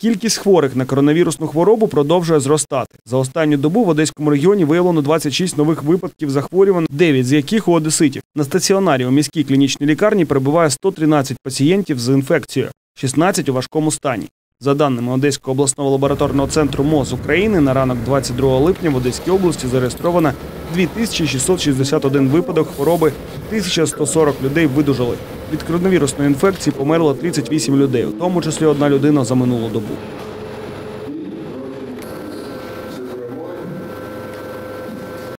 Кількість хворих на коронавірусну хворобу продовжує зростати. За останню добу в Одеському регіоні виявлено 26 нових випадків захворювань, 9 з яких у одеситів. На стаціонарі у міській клінічній лікарні перебуває 113 пацієнтів з інфекцією, 16 у важкому стані. За даними Одеського обласного лабораторного центру МОЗ України, на ранок 22 липня в Одеській області зареєстровано 2661 випадок хвороби, 1140 людей видужали. Від коронавірусної інфекції померло 38 людей, у тому числі одна людина за минулу добу.